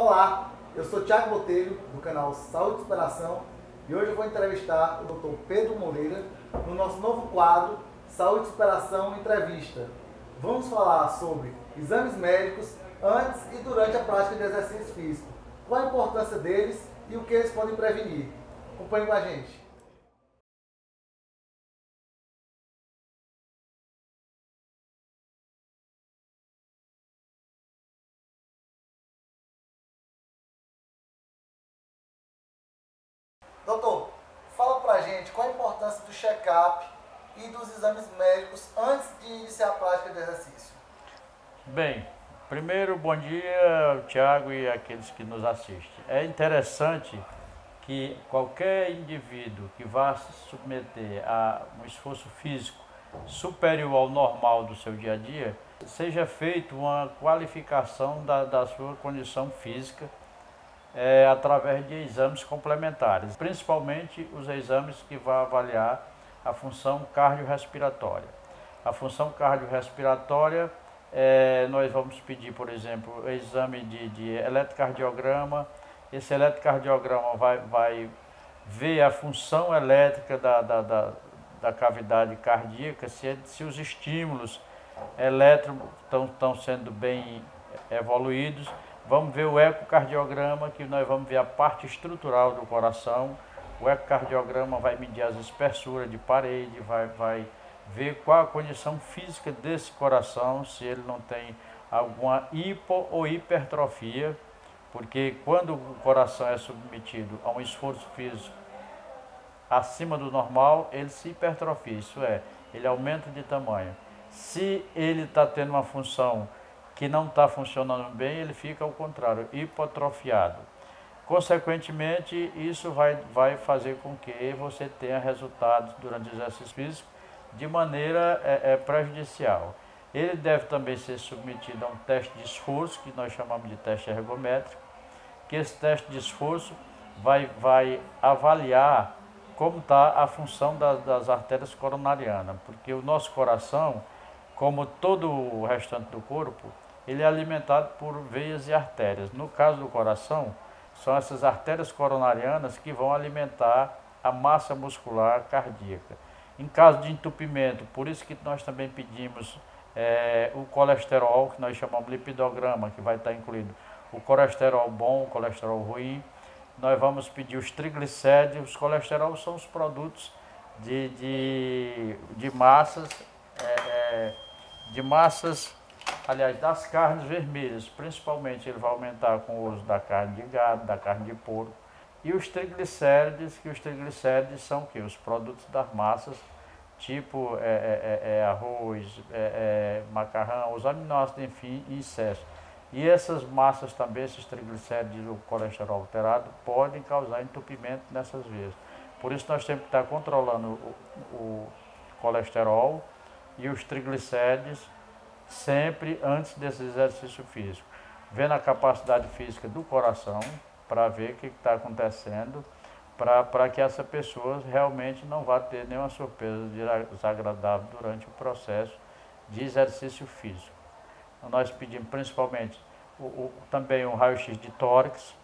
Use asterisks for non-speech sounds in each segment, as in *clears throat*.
Olá, eu sou Thiago Botelho, do canal Saúde e Superação, e hoje eu vou entrevistar o Dr. Pedro Moreira no nosso novo quadro Saúde e Superação Entrevista. Vamos falar sobre exames médicos antes e durante a prática de exercício físico, qual a importância deles e o que eles podem prevenir. Acompanhe com a gente. Doutor, fala pra gente qual a importância do check-up e dos exames médicos antes de iniciar a prática de exercício. Bem, primeiro, bom dia, Tiago e aqueles que nos assistem. É interessante que qualquer indivíduo que vá se submeter a um esforço físico superior ao normal do seu dia a dia, seja feita uma qualificação da, da sua condição física é, através de exames complementares, principalmente os exames que vão avaliar a função cardiorrespiratória. A função cardiorrespiratória, é, nós vamos pedir, por exemplo, o exame de, de eletrocardiograma. Esse eletrocardiograma vai, vai ver a função elétrica da, da, da, da cavidade cardíaca, se, se os estímulos elétricos estão sendo bem evoluídos Vamos ver o ecocardiograma, que nós vamos ver a parte estrutural do coração. O ecocardiograma vai medir as espessuras de parede, vai, vai ver qual a condição física desse coração, se ele não tem alguma hipo ou hipertrofia, porque quando o coração é submetido a um esforço físico acima do normal, ele se hipertrofia, isso é, ele aumenta de tamanho. Se ele está tendo uma função que não está funcionando bem, ele fica ao contrário, hipotrofiado. Consequentemente, isso vai, vai fazer com que você tenha resultados durante o exercício físico de maneira é, é, prejudicial. Ele deve também ser submetido a um teste de esforço, que nós chamamos de teste ergométrico, que esse teste de esforço vai, vai avaliar como está a função das, das artérias coronarianas, porque o nosso coração, como todo o restante do corpo, ele é alimentado por veias e artérias. No caso do coração, são essas artérias coronarianas que vão alimentar a massa muscular cardíaca. Em caso de entupimento, por isso que nós também pedimos é, o colesterol, que nós chamamos lipidograma, que vai estar incluído o colesterol bom, o colesterol ruim. Nós vamos pedir os triglicéridos, os colesterol são os produtos de, de, de massas, é, é, de massas aliás, das carnes vermelhas, principalmente ele vai aumentar com o uso da carne de gado, da carne de porco, e os triglicérides, que os triglicérides são que os produtos das massas, tipo é, é, é, é arroz, é, é, macarrão, os aminoácidos, enfim, e excesso. E essas massas também, esses triglicérides, o colesterol alterado, podem causar entupimento nessas veias. Por isso nós temos que estar controlando o, o colesterol e os triglicérides sempre antes desse exercício físico, vendo a capacidade física do coração para ver o que está acontecendo, para que essa pessoa realmente não vá ter nenhuma surpresa desagradável durante o processo de exercício físico. Então, nós pedimos principalmente o, o, também um raio-x de tórax,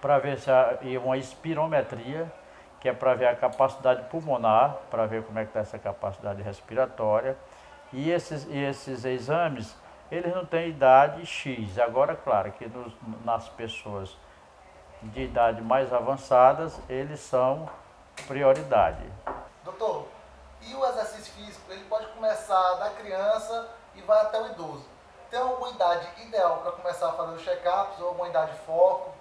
para ver se há e uma espirometria, que é para ver a capacidade pulmonar, para ver como é que está essa capacidade respiratória, e esses, e esses exames, eles não têm idade X. Agora, claro que nos, nas pessoas de idade mais avançadas, eles são prioridade. Doutor, e o exercício físico, ele pode começar da criança e vai até o idoso. Tem alguma idade ideal para começar a fazer os check-ups ou alguma idade de foco?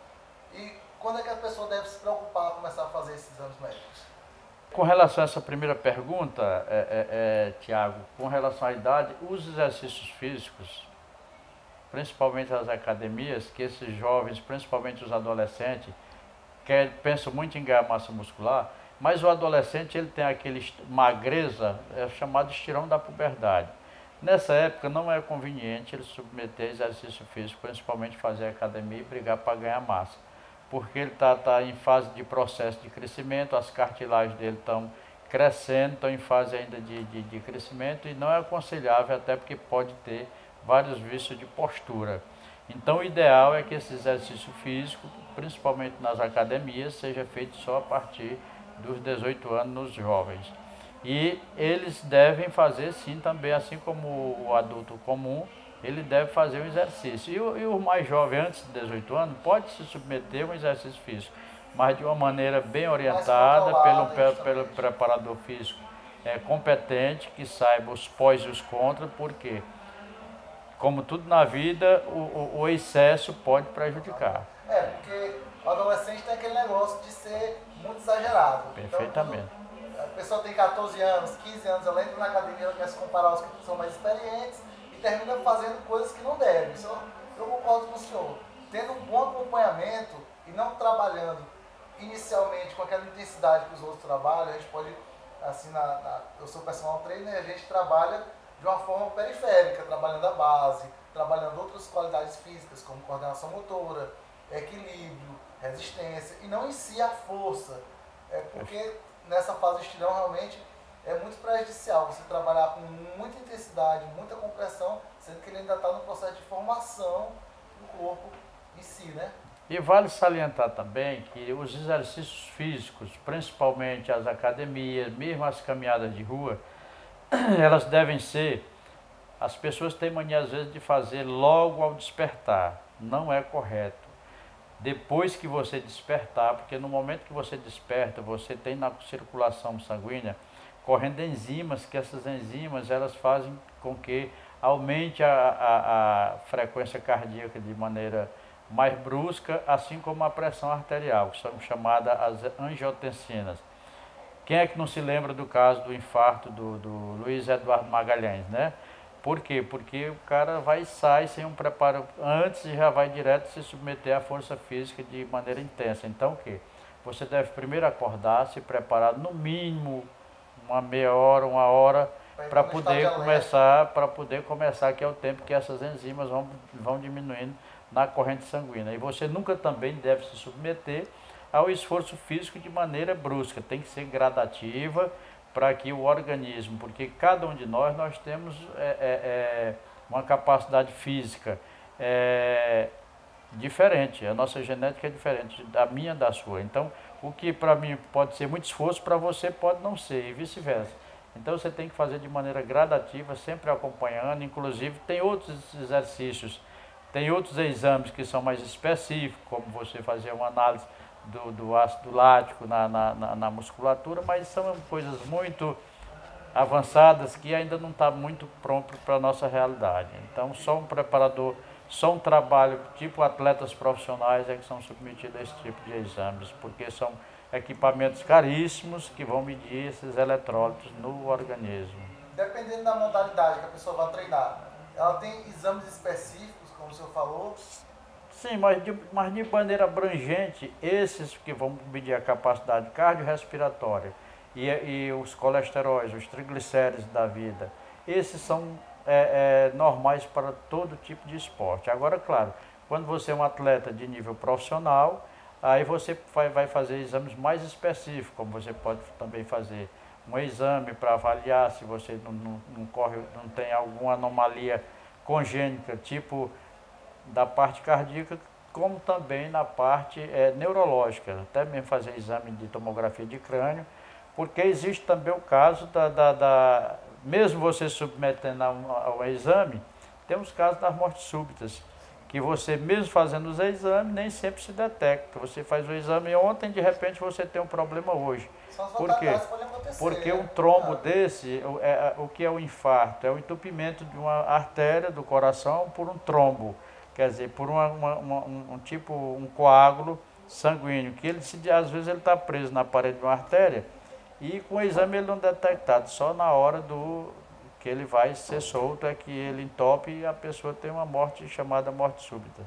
E quando é que a pessoa deve se preocupar a começar a fazer esses exames médicos? Com relação a essa primeira pergunta, é, é, é, Tiago, com relação à idade, os exercícios físicos, principalmente as academias, que esses jovens, principalmente os adolescentes, quer, pensam muito em ganhar massa muscular, mas o adolescente ele tem aquele magreza, é chamado estirão da puberdade. Nessa época não é conveniente ele submeter exercício físico, principalmente fazer academia e brigar para ganhar massa porque ele está tá em fase de processo de crescimento, as cartilagens dele estão crescendo, estão em fase ainda de, de, de, crescimento e não é aconselhável até porque pode ter vários vícios de postura. Então, o ideal é que esse exercício físico, principalmente nas academias, seja feito só a partir dos 18 anos nos jovens. E eles devem fazer sim também, assim como o adulto comum, ele deve fazer o exercício. E o, e o mais jovem, antes de 18 anos, pode se submeter a um exercício físico, mas de uma maneira bem orientada pelo, pelo, pelo preparador físico é, competente, que saiba os pós e os contras, porque, como tudo na vida, o, o, o excesso pode prejudicar. É, porque o adolescente tem aquele negócio de ser muito exagerado. Então, Perfeitamente. Então, a pessoa tem 14 anos, 15 anos, ela entra na academia, ela quer se comparar aos que são mais experientes termina fazendo coisas que não devem. Isso eu concordo com o senhor. Tendo um bom acompanhamento e não trabalhando inicialmente com aquela intensidade que os outros trabalham, a gente pode, assim, na, na, eu sou personal trainer, a gente trabalha de uma forma periférica, trabalhando a base, trabalhando outras qualidades físicas, como coordenação motora, equilíbrio, resistência, e não em si a força. É porque nessa fase de estirão realmente é muito prejudicial você trabalhar com muita intensidade, muita compressão, sendo que ele ainda está no processo de formação do corpo em si, né? E vale salientar também que os exercícios físicos, principalmente as academias, mesmo as caminhadas de rua, *clears throat* elas devem ser. As pessoas têm mania às vezes de fazer logo ao despertar. Não é correto. Depois que você despertar, porque no momento que você desperta, você tem na circulação sanguínea correndo enzimas, que essas enzimas elas fazem com que aumente a, a, a frequência cardíaca de maneira mais brusca, assim como a pressão arterial, que são chamadas as angiotensinas. Quem é que não se lembra do caso do infarto do, do Luiz Eduardo Magalhães, né? Por quê? Porque o cara vai e sai sem um preparo antes e já vai direto se submeter à força física de maneira intensa. Então o quê? Você deve primeiro acordar, se preparar no mínimo uma meia hora, uma hora, para poder começar, para poder começar, que é o tempo que essas enzimas vão, vão diminuindo na corrente sanguínea. E você nunca também deve se submeter ao esforço físico de maneira brusca, tem que ser gradativa para que o organismo, porque cada um de nós, nós temos é, é, é, uma capacidade física é, diferente, a nossa genética é diferente da minha da sua. Então, o que para mim pode ser muito esforço, para você pode não ser, e vice-versa. Então você tem que fazer de maneira gradativa, sempre acompanhando, inclusive tem outros exercícios tem outros exames que são mais específicos, como você fazer uma análise do, do ácido lático na, na, na, na musculatura, mas são coisas muito avançadas que ainda não está muito pronto para a nossa realidade. Então, só um preparador, só um trabalho tipo atletas profissionais é que são submetidos a esse tipo de exames, porque são equipamentos caríssimos que vão medir esses eletrólitos no organismo. Dependendo da modalidade que a pessoa vai treinar, ela tem exames específicos como o senhor falou. Sim, mas de, mas de maneira abrangente, esses que vão medir a capacidade cardiorrespiratória e, e os colesteróis, os triglicéridos da vida, esses são é, é, normais para todo tipo de esporte. Agora, claro, quando você é um atleta de nível profissional, aí você vai, vai fazer exames mais específicos, como você pode também fazer um exame para avaliar se você não, não, não, corre, não tem alguma anomalia congênita, tipo da parte cardíaca, como também na parte é, neurológica, até mesmo fazer exame de tomografia de crânio, porque existe também o caso da, da, da mesmo você submetendo a um, a um exame, temos casos das mortes súbitas, que você mesmo fazendo os exames nem sempre se detecta. Você faz o exame ontem, de repente você tem um problema hoje. Por quê? Porque um trombo desse, é, é, o que é o infarto? É o entupimento de uma artéria do coração por um trombo quer dizer, por uma, uma, uma, um, um, tipo, um coágulo sanguíneo, que ele se, às vezes ele está preso na parede de uma artéria e com o exame ele não é detectado, só na hora do que ele vai ser solto é que ele entope e a pessoa tem uma morte chamada morte súbita.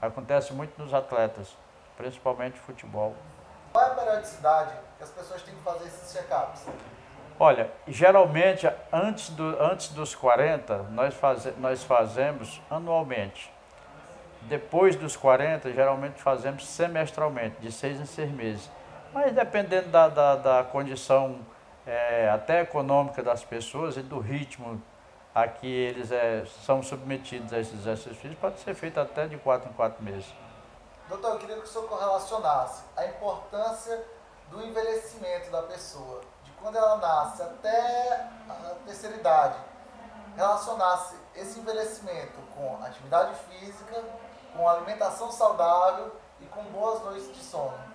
Acontece muito nos atletas, principalmente futebol. Qual é a periodicidade que as pessoas têm que fazer esses check-ups? Olha, geralmente antes, do, antes dos 40, nós, faz, nós fazemos anualmente. Depois dos 40, geralmente fazemos semestralmente, de seis em seis meses. Mas dependendo da, da, da condição é, até econômica das pessoas e do ritmo a que eles é, são submetidos a esses exercícios pode ser feito até de quatro em quatro meses. Doutor, eu queria que o senhor correlacionasse a importância do envelhecimento da pessoa, de quando ela nasce até a terceira idade, relacionasse esse envelhecimento com atividade física, com alimentação saudável e com boas noites de sono.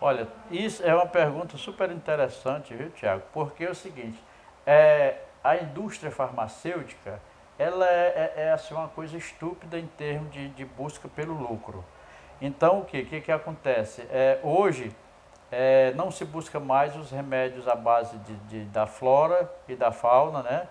Olha, isso é uma pergunta super interessante, viu, Tiago? Porque é o seguinte, é, a indústria farmacêutica, ela é, é, é, assim, uma coisa estúpida em termos de, de busca pelo lucro. Então, o que, que, que acontece? É, hoje, é, não se busca mais os remédios à base de, de da flora e da fauna, né?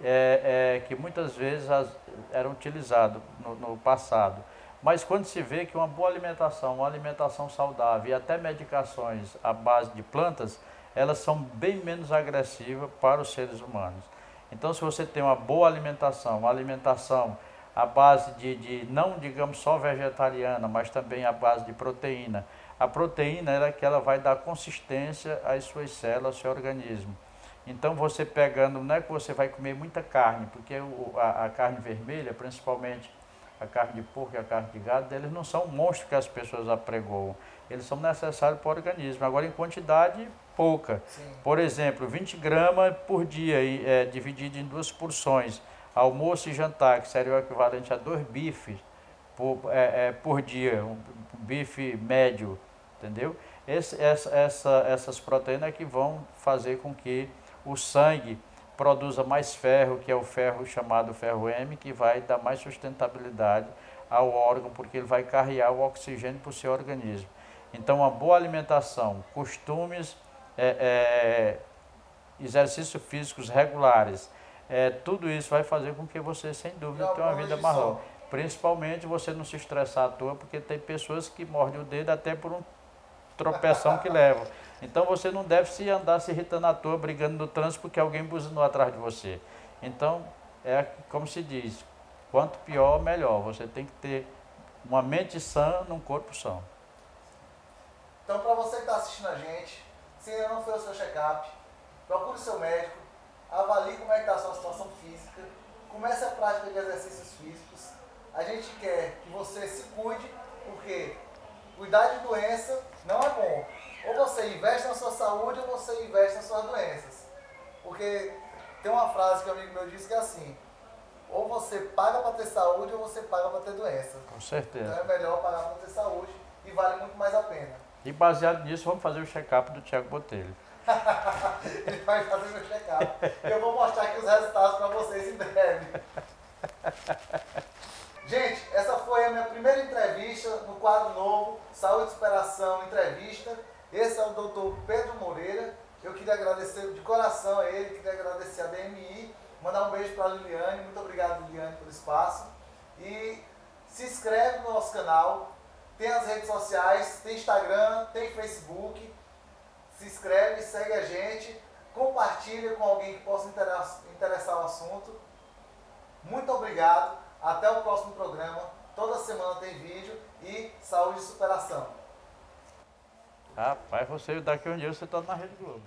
É, é, que muitas vezes as, eram utilizados no, no, passado. Mas quando se vê que uma boa alimentação, uma alimentação saudável e até medicações à base de plantas, elas são bem menos agressivas para os seres humanos. Então, se você tem uma boa alimentação, uma alimentação à base de, de não digamos só vegetariana, mas também à base de proteína, a proteína é que ela vai dar consistência às suas células, ao seu organismo. Então, você pegando, não é que você vai comer muita carne, porque a, a carne vermelha, principalmente a carne de porco e a carne de gado, eles não são monstros que as pessoas apregoam. Eles são necessários para o organismo. Agora, em quantidade pouca. Sim. Por exemplo, 20 gramas por dia, é, dividido em duas porções. Almoço e jantar, que seria o equivalente a dois bifes por, é, é, por dia, um bife médio, entendeu? Esse, essa, essa, essas proteínas que vão fazer com que o sangue produza mais ferro, que é o ferro chamado ferro M, que vai dar mais sustentabilidade ao órgão, porque ele vai carregar o oxigênio para o seu organismo. Então, uma boa alimentação, costumes é, é, exercícios físicos regulares, é, tudo isso vai fazer com que você, sem dúvida, tenha uma vida marrom. Principalmente você não se estressar à toa, porque tem pessoas que mordem o dedo até por um tropeção que levam. Então você não deve se andar se irritando à toa, brigando no trânsito porque alguém buzinou atrás de você. Então, é como se diz, quanto pior, melhor. Você tem que ter uma mente sã num corpo são. Então, para você que está assistindo a gente, se ainda não fez o seu check-up, procure seu médico, avalie como é que está a sua situação física, comece a prática de exercícios físicos. A gente quer que você se cuide, porque cuidar de doença não é bom. Ou você investe na sua saúde ou você investe nas suas doenças. Porque tem uma frase que um amigo meu disse que é assim, ou você paga para ter saúde ou você paga para ter doença. Com certeza. Então é melhor pagar para ter saúde e vale muito mais a pena. E baseado nisso, vamos fazer o check-up do Tiago Botelho. *laughs* Ele vai fazer o check-up. Eu vou mostrar aqui os resultados para vocês em breve. *laughs* Gente, essa foi a minha primeira entrevista no quadro novo Saúde e Superação Entrevista. Esse é o doutor Pedro Moreira. Eu queria agradecer de coração a ele, queria agradecer a BMI, mandar um beijo para a Liliane. Muito obrigado, Liliane, pelo espaço. E se inscreve no nosso canal, tem as redes sociais, tem Instagram, tem Facebook. Se inscreve, segue a gente, compartilha com alguém que possa interessar o assunto. Muito obrigado. Até o próximo programa. Toda semana tem vídeo e saúde e superação. Rapaz, você daqui um dia você está na Rede Globo.